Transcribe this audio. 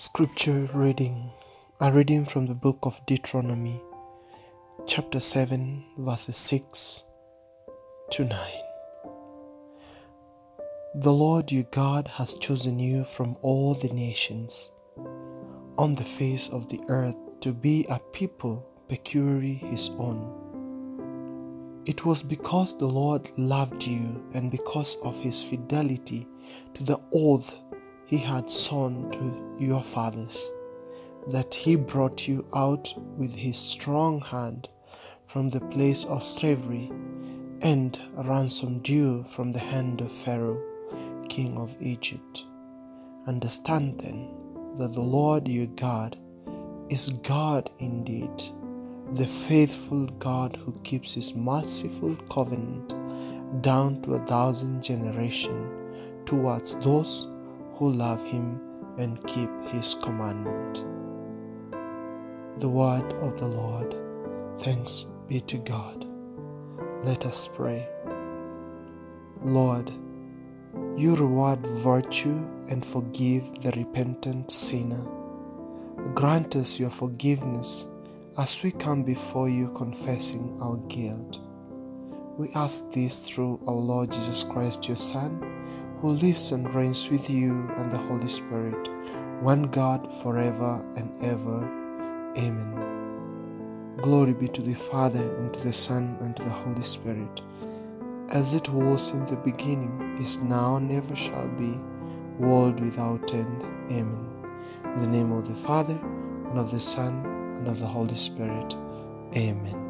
Scripture reading A reading from the book of Deuteronomy, chapter 7, verses 6 to 9. The Lord your God has chosen you from all the nations on the face of the earth to be a people peculiarly his own. It was because the Lord loved you and because of his fidelity to the oath he had sworn to your fathers, that he brought you out with his strong hand from the place of slavery and ransomed you from the hand of Pharaoh, king of Egypt. Understand then that the Lord your God is God indeed, the faithful God who keeps his merciful covenant down to a thousand generations towards those who love him and keep his commandment. The word of the Lord. Thanks be to God. Let us pray. Lord, you reward virtue and forgive the repentant sinner. Grant us your forgiveness as we come before you confessing our guilt. We ask this through our Lord Jesus Christ, your Son who lives and reigns with you and the Holy Spirit, one God forever and ever. Amen. Glory be to the Father, and to the Son, and to the Holy Spirit, as it was in the beginning, is now, and ever shall be, world without end. Amen. In the name of the Father, and of the Son, and of the Holy Spirit. Amen.